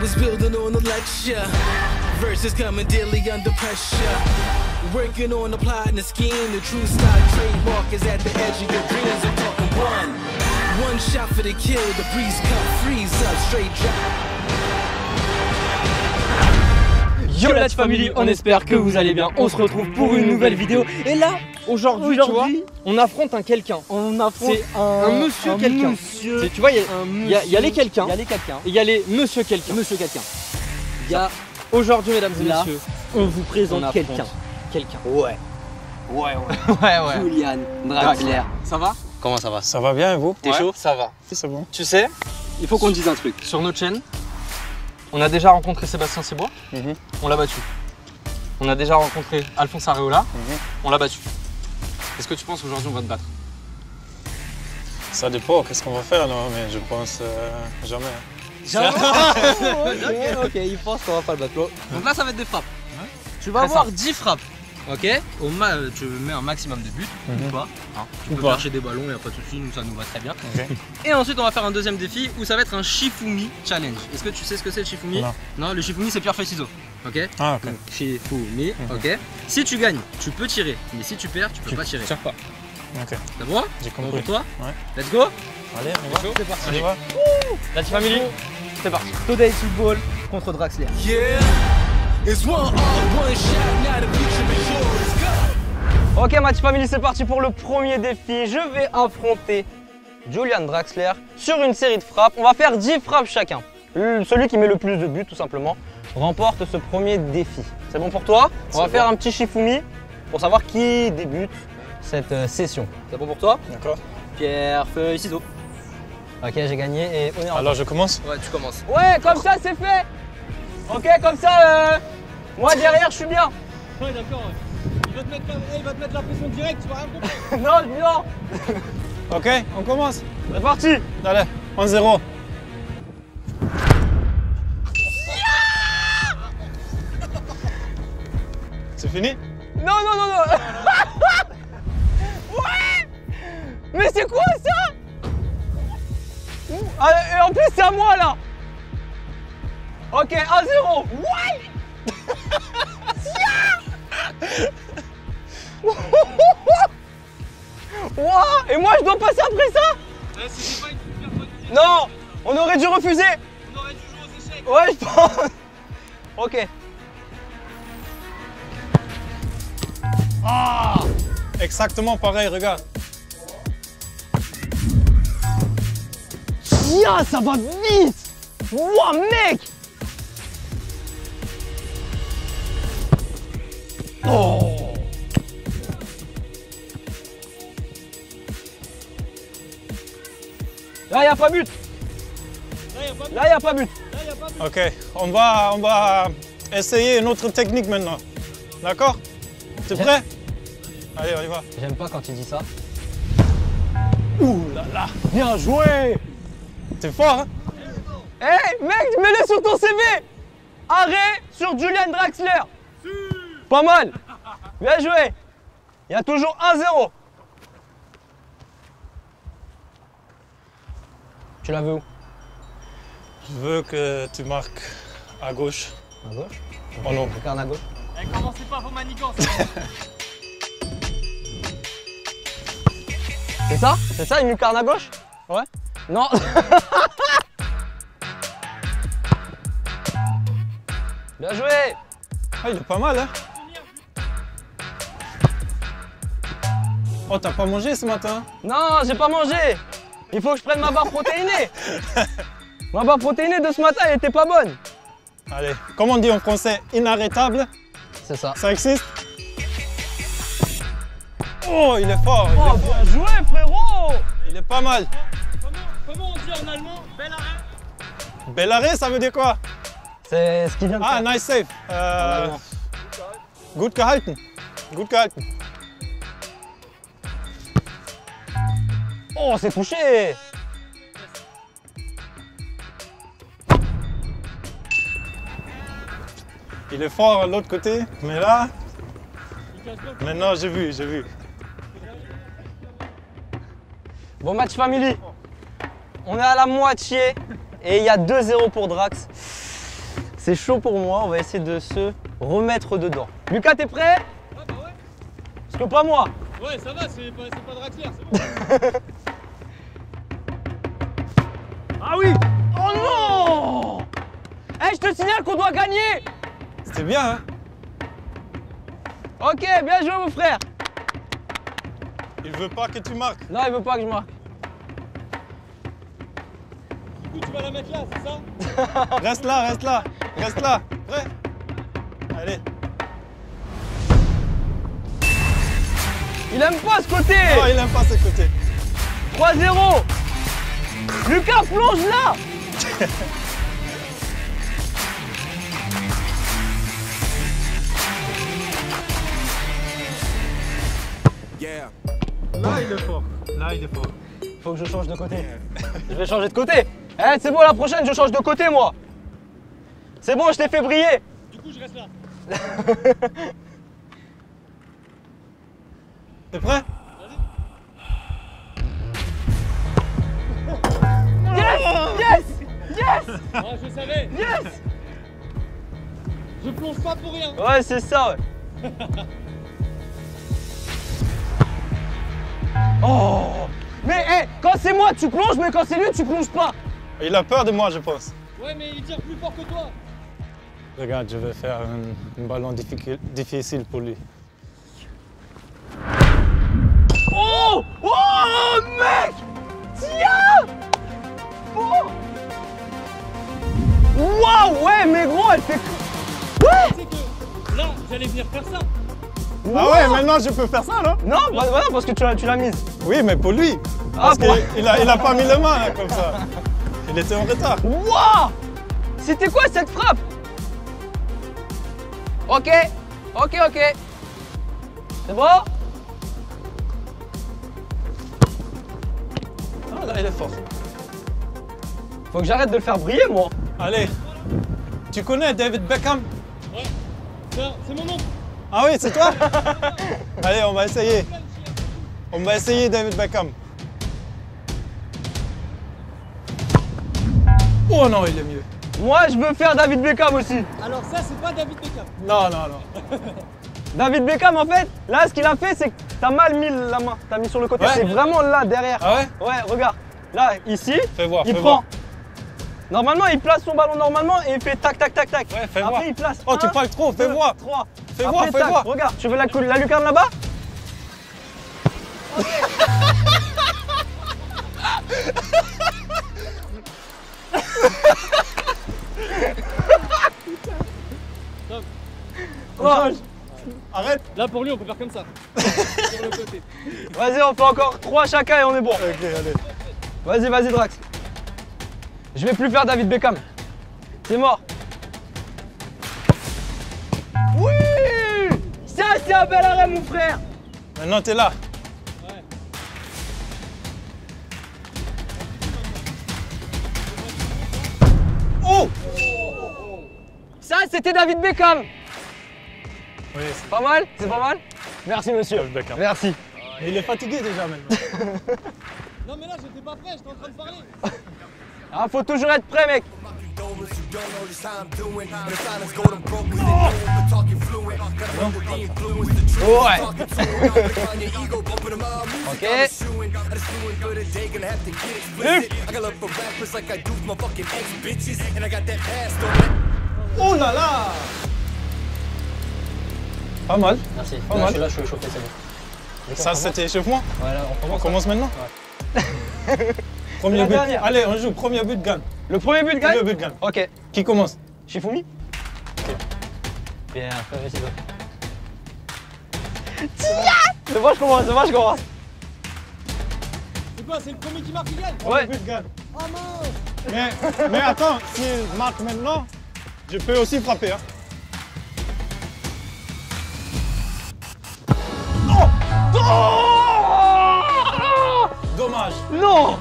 was building on the lecture. Verses coming daily under pressure. Working on the plot and the scheme. The true stock trademark is at the edge of your dreams. I'm talking one. One shot for the kill. The breeze cut, freeze up, straight drop. Yo la family, on espère que vous allez bien. On se retrouve pour une nouvelle vidéo. Et là, aujourd'hui, tu vois, Aujourd'hui, on affronte un quelqu'un. on affronte un, un monsieur quelqu'un. Tu vois, il y a- y, y les quelqu'un Il y a les quelqu'un. il y a les monsieur quelqu'un. Monsieur quelqu'un. Il y a, Aujourd'hui, mesdames et messieurs, on vous présente quelqu'un. Quelqu'un. Ouais. Ouais, ouais. ouais, Julian Draxler. Ça va? Comment ça va? Ça va bien et vous? T'es chaud? Ça va. C'est bon. Tu sais, Il faut qu'on dise un truc. sur notre chaîne, on a déjà rencontré Sébastien Sebois. Mhm. On l'a battu. On a déjà rencontré Alphonse Areola. Mhm. On l'a battu. Est-ce que tu penses qu'aujourd'hui on va te battre? Ça dépend, qu'est-ce qu'on va faire non Mais je pense euh, jamais. ok, ok, il pense qu'on va pas le battre. Donc là, ça va être des frappes. Tu vas Très avoir 10 frappes. Ok? Au ma- Tu mets un maximum de buts Mhm. ou pas. hein. Tu Ou peux pas. chercher des ballons, il a pas de souci, nous ça nous va très bien. Ok. Et ensuite, on va faire un deuxième défi où ça va être un Shifumi Challenge. Est-ce que tu sais ce que c'est le Shifumi? Non. le Shifumi c'est pierre feuille ciseaux. Ok Ah, ok. Donc, Shifumi, Mhm. ok Si tu gagnes, tu peux tirer. Mais si tu perds, tu peux pas tirer. Tire pas. Ok, T'as bon j'ai compris. pour toi Ouais. Let's go Allez, on va. C'est parti. On y va La team family, c'est parti. Today Football contre Draxler. Yeah. It's one all, one shot. Now the future is yours. Go. Ok Match Family, c'est parti pour le premier défi. Je vais affronter Julian Draxler sur une série de frappes. On va faire 10 frappes chacun. Celui qui met le plus de buts, tout simplement, remporte ce premier défi. C'est bon pour toi On va faire un petit Shifumi pour savoir qui débute cette euh, session. C'est bon pour toi D'accord. Pierre, feuille, ciseaux. Ok, j'ai gagné et honneur. Alors je commence? Ouais, tu commences. Ouais, comme ça, c'est fait Ok, comme ça, euh, moi derrière, je suis bien. Ouais, d'accord. Il va te mettre la, il va te mettre la pression directe, tu vas rien comprendre. non, non Ok, on commence. C'est parti Allez, 1-0. C'est fini Non, non, non, non. Ouais. Mais c'est quoi ça Ah, Et en plus, c'est à moi là. Ok, 1-0 Ouais. Ouah Et moi, je dois passer après ça Non On aurait dû refuser. On aurait dû jouer aux échecs Ouais, je pense. Ok. Exactement pareil, regarde. Tiens, ça va vite. Wouah, mec. Oh. Là, y a pas but. Là, y a pas but. Ok, on va, on va essayer une autre technique maintenant. D'accord? T'es prêt Allez, on y va. J'aime pas quand tu dis ça. Ouh là là. Bien joué. T'es fort, hein. Hé, mec, mets-le sur ton CV Arrêt sur Julian Draxler. Pas mal. Bien joué. Il y a toujours 1-0 Tu la veux où? Je veux que tu marques à gauche. À gauche? Oh non. Regarde à gauche. Commencez pas vos manigances. C'est ça? C'est ça une lucarne à gauche? Ouais. Non. Bien joué! Ah, il est pas mal, hein. Oh, t'as pas mangé ce matin? Non, j'ai pas mangé. Il faut que je prenne ma barre protéinée. Ma barre protéinée de ce matin, elle était pas bonne. Allez, comme on dit en français, inarrêtable, C'est ça. ça existe Oh, il est fort, il, Oh, fort. bien joué, frérot il est pas mal. Comment on dit en allemand? Bel arrêt Bel arrêt, ça veut dire quoi? C'est ce qui vient de Ah, faire. nice save. Euh, gut gehalten. Gut gehalten. Oh, c'est touché Il est fort à l'autre côté, mais là, maintenant j'ai vu, j'ai vu. Bon match family. On est à la moitié et il y a 2-0 pour Drax. C'est chaud pour moi, on va essayer de se remettre dedans. Lucas, t'es prêt? Ouais, bah ouais. Parce que pas moi. Ouais, ça va, c'est pas, c'est pas Draxler, c'est bon. Ah oui Oh non Eh, je te signale qu'on doit gagner C'était bien, hein Ok, bien joué mon frère Il veut pas que tu marques. Non, il veut pas que je marque. Du coup, tu vas la mettre là, c'est ça? Reste là, reste là, reste là. Prêt? Allez. Il aime pas ce côté Oh, il aime pas ce côté. 3-0 Lucas, plonge là Là, il est fort. Là, il est fort. Faut que je change de côté. Je vais changer de côté. Eh, c'est bon, la prochaine, je change de côté, moi. C'est bon, je t'ai fait briller. Du coup, je reste là. T'es prêt? Yes Yes Yes Ah, je savais. Yes Je plonge pas pour rien. Ouais, c'est ça, ouais. Oh Mais, eh, quand c'est moi, tu plonges, mais quand c'est lui, tu plonges pas. Il a peur de moi, je pense. Ouais, mais il tire plus fort que toi. Regarde, je vais faire un, un ballon difficile, difficile pour lui. Oh Oh, mec Tiens Oh Waouh, ouais, mais gros, elle fait... Ouais que là, j'allais venir faire ça. Ah ouais, maintenant je peux faire ça, non Non, bah, voilà, parce que tu l'as tu l'as mise. Oui, mais pour lui. Ah, Parce pour- qu'il a, il a pas mis les mains là, comme ça. Il était en retard. Waouh C'était quoi cette frappe Ok, ok, ok. C'est bon Ah, là, il est fort. Faut que j'arrête de le faire briller, moi. Allez. Tu connais David Beckham? Ouais. C'est mon oncle. Ah oui, c'est toi Allez, on va essayer. On va essayer David Beckham. Oh non, il est mieux. Moi, je veux faire David Beckham aussi. Alors ça, c'est pas David Beckham. Non, non, non. David Beckham, en fait, là, ce qu'il a fait, c'est que t'as mal mis la main. T'as mis sur le côté. Ouais. C'est vraiment là, derrière. Ah ouais Ouais, regarde. Là, ici, Fais voir, il fais prend. voir. Normalement, il place son ballon normalement et il fait tac, tac, tac, tac. Ouais, fais Après, voir. il place. Oh, tu parles trop, fais deux, voir. Trois. Fais voir, fais voir. Regarde, tu veux la, la lucarne là-bas Oh, Arrête. Là, pour lui, on peut faire comme ça. Sur le côté. Vas-y, on fait encore trois chacun et on est bon. Ok, allez. Vas-y, vas-y, Drax. Je vais plus faire David Beckham. C'est mort. Oui C'est un bel arrêt, mon frère. Maintenant, t'es là. Ouais. Oh Ça, c'était David Beckham. Oui, c'est Pas mal C'est pas mal Merci, monsieur. David Beckham. Merci. Il est fatigué déjà maintenant. Non, mais là, j'étais pas prêt, j'étais en train de parler. Ah, faut toujours être prêt, mec. Ouais. ok. Oh là là Pas mal. Merci. Pas mal. là, je suis chauffé, c'est bon. Ça, c'était échauffement. Voilà, on On commence. commence maintenant Premier la but. dernière. Allez, on joue. Premier but gagne. Le premier but gagne Premier but gagne. Ok. Qui commence Shifumi Bien, frère, c'est toi. C'est moi, je commence, c'est moi, je commence. C'est quoi, c'est le premier qui marque qui gagne Ouais. Premier but gagne. Oh mince Mais, mais attends, s'il marque maintenant, je peux aussi frapper. Hein. Oh Dommage. Non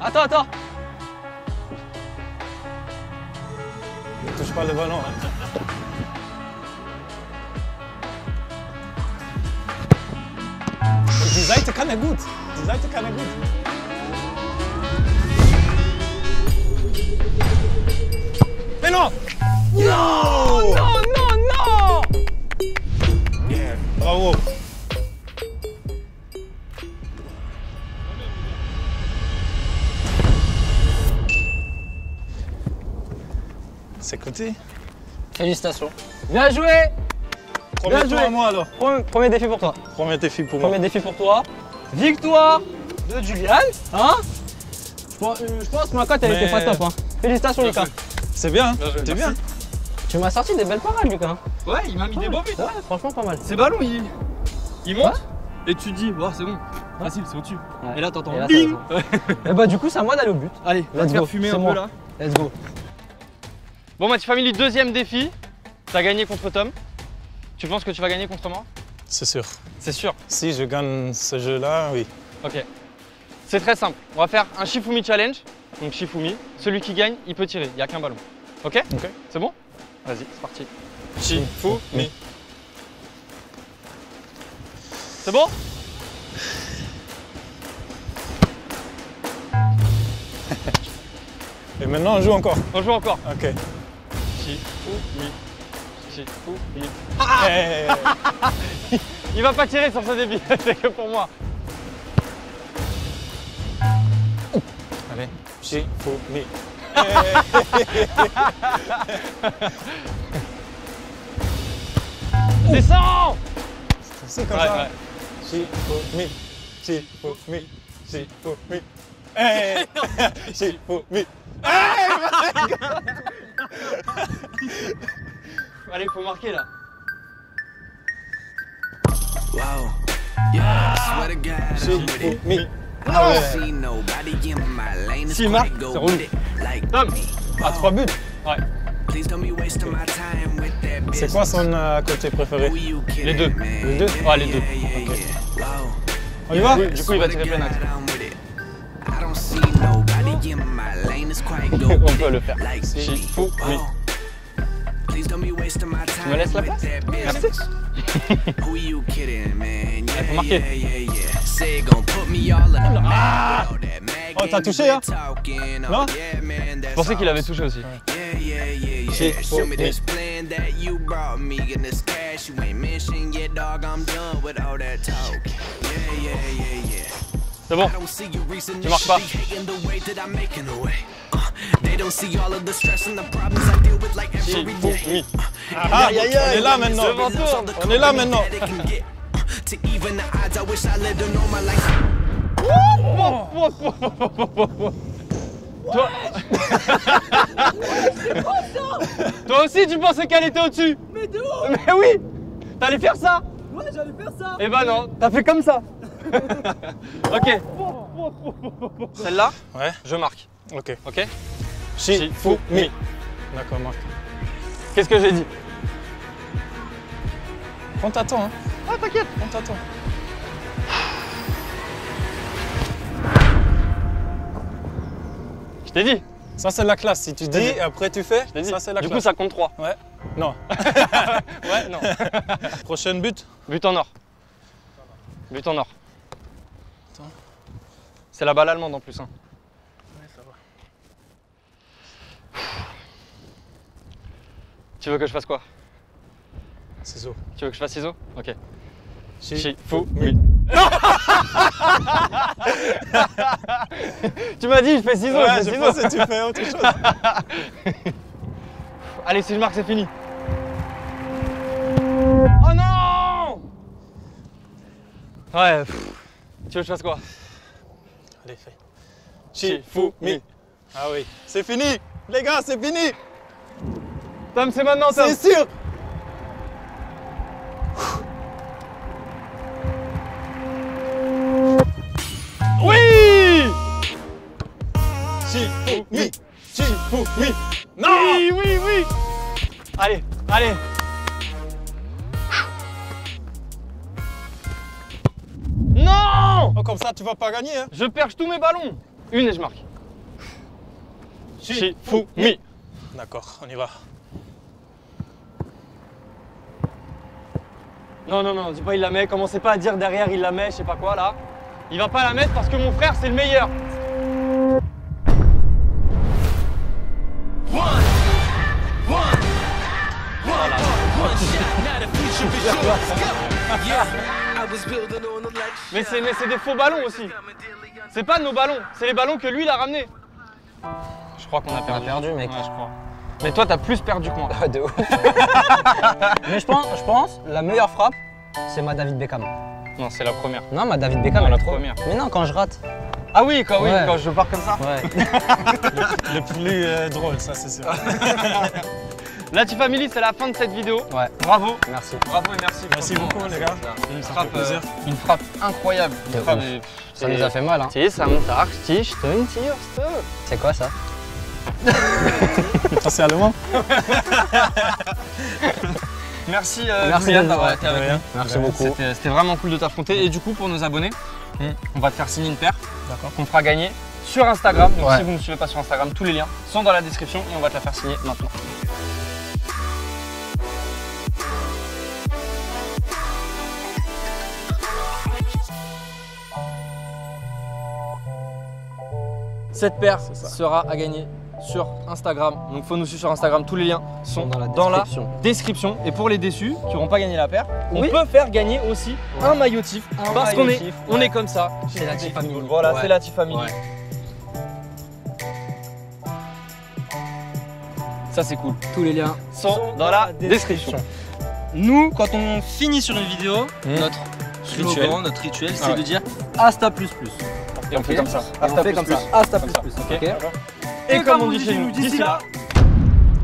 Ah, Attends, le ballon. Hein. Die Seite kann er gut. Die Seite kann er gut. Benno! Oh, no! no! Côté. Félicitations. Bien joué Premier Bien joué. à moi alors. Premier, premier défi pour toi. Premier défi pour moi. Premier défi pour toi. Victoire de Julian. Hein je pense, euh, je pense que ma cote elle Mais- était pas top. Hein. Félicitations Lucas. C'est bien, hein T'es bien. Tu m'as sorti des belles parades Lucas. hein. Ouais, il m'a mis des beaux buts. Ouais, franchement pas mal. Ces ballons, ils, ils montent et tu te dis, oh, c'est bon, facile, c'est au-dessus. Ouais. Et là, t'entends bing Et bah du coup c'est à moi d'aller au but. Allez, on va Let's te faire go, fumer un moi. peu là. Let's go. Bon, Mathieu Family, deuxième défi. T'as gagné contre Tom. Tu penses que tu vas gagner contre moi? C'est sûr. C'est sûr. Si je gagne ce jeu-là, oui. Ok. C'est très simple. On va faire un Shifumi Challenge. Donc Shifumi. Celui qui gagne, il peut tirer. Il n'y a qu'un ballon. Ok? Ok. C'est bon? Vas-y, c'est parti. Shifumi. C'est bon? Et maintenant, on joue encore. On joue encore. Ok. Shifumi. Eh, Il va pas tirer sur ce débit. c'est que pour moi. Allez. Shifumi. Descends C'est comme Ouais, ça. ouais. Shifumi. Shifumi. Shifumi. Eh, Shifumi. Allez, faut marquer là. Whoa. Yeah, swear to God, I'm with it. S'il marque, c'est Tom. À trois buts. Ouais. Please don't be wasting my time with that C'est quoi son euh, côté préféré? Les deux. man? Les deux? Ouais, les deux. Wow. On y va? Oui, du coup, il va tirer God, in On peut le faire. Be wasting my time me laisses la place? Merci. in Ah. Oh, t'as touché, hein? Oh, Non? Je pensais qu'il avait touché aussi. Plan that you brought me and this cash. You ain't mentioned yet, dog. I'm done with all that talk. C'est bon. I don't see you recent Tu marques pas. hating the way that I'm making the way. They don't see all of the stress and the problems I deal with like every day. Shifumi. Ah, on est là maintenant. On est là maintenant. To even the odds, I wish I lived a normal life. Toi... Toi aussi, tu pensais qu'elle était au-dessus Mais d'où? Mais oui T'allais faire ça Ouais, j'allais faire ça. Eh ben non, t'as fait comme ça Ok. Celle-là, Ouais. je marque. Ok. Ok Shifumi. D'accord, Marc. Qu'est-ce que j'ai dit? Prends ta temps, hein. Ah, t'inquiète. Prends ta temps. Je t'ai dit. Ça, c'est la classe. Si tu dis, et après tu fais, Je t'ai dit. ça, c'est la du coup, classe. ça compte 3. Ouais. Non. Ouais, non. Prochaine but? But en or. But en or. C'est la balle allemande en plus. Hein. Tu veux que je fasse quoi? Ciseaux. Tu veux que je fasse ciseaux? Ok. Shifumi. Shifumi. tu m'as dit, je fais ciseaux, je Ouais, fais je pensais que tu fais autre chose. Allez, si je marque, c'est fini. Oh non Ouais, pff. tu veux que je fasse quoi? Allez, fais. Shifumi. Ah oui. C'est fini. Les gars, c'est fini. Tom, c'est maintenant, Tom. C'est sûr. Oui Shifumi. Shifumi. Non. Oui, oui, oui Allez, allez tu vas pas gagner, hein. Je perche tous mes ballons Une et je marque. Shifumi. D'accord, on y va. Non, non, non, dis pas il la met, commencez pas à dire derrière il la met, je sais pas quoi là. Il va pas la mettre parce que mon frère c'est le meilleur. one shot, future. Yeah, Mais c'est mais c'est des faux ballons aussi. C'est pas nos ballons, c'est les ballons que lui il a ramenés. Je crois qu'on a On a perdu. mec. Ouais, je crois. Mais toi t'as plus perdu que moi. de ouf. Mais je pense, je pense, la meilleure frappe, c'est ma David Beckham. Non, c'est la première. Non, ma David Beckham, Non, la trop. première. Mais non, quand je rate. Ah oui, quand, oui, Ouais. quand je pars comme ça. Ouais. Le plus euh, drôle, ça c'est sûr. La Team Family, c'est la fin de cette vidéo. Ouais. Bravo, Merci. bravo et merci. Merci beaucoup les gars. Une frappe, fait plaisir. euh, une frappe incroyable. Une frappe, et- Ça nous a fait mal, hein. Me C'est quoi ça? C'est allemand Merci, euh, Merci d'avoir été avec nous. Merci Euh, beaucoup. C'était vraiment cool de t'affronter. Et du coup, pour nos abonnés, Hmm. on va te faire signer une paire D'accord. qu'on fera gagner sur Instagram. Donc Ouais. si vous ne nous suivez pas sur Instagram, tous les liens sont dans la description et on va te la faire signer maintenant. Cette paire sera à gagner sur Instagram. Donc faut nous suivre sur Instagram. Tous les liens sont Dans la dans la description. Et pour les déçus qui n'auront pas gagné la paire, Oui. on peut faire gagner aussi un maillot tif. Un parce qu'on est, tif, on est comme ça. C'est la Team Family. Voilà, Ouais. c'est la Team Family. Ouais. Ça c'est cool. Tous les liens. Sont dans la description. Nous, quand on finit sur une vidéo, Hmm. notre Rituel. slogan, notre rituel, c'est Ah ouais. de dire Asta plus plus. Et on fait comme ça. Comme ça. Asta plus plus. Et comme on dit chez nous, d'ici là,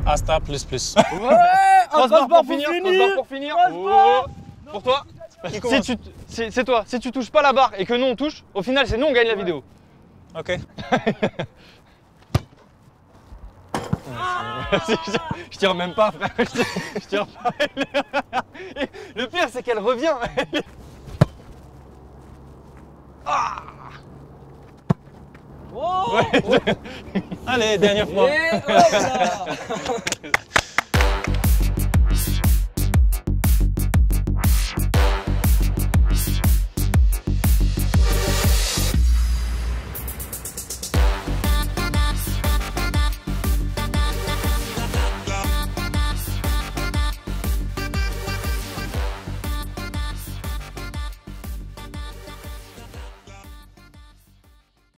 Asta plus plus. crossbar pour finir, crossbar pour finir. Oh. Pour toi, si tu, c'est toi. Si tu touches pas la barre et que nous on touche, au final c'est nous on gagne la vidéo. Ok. je, je tire même pas, frère. Je tire, je tire pas. Le pire, c'est qu'elle revient. Allez, dernière fois. Et hop là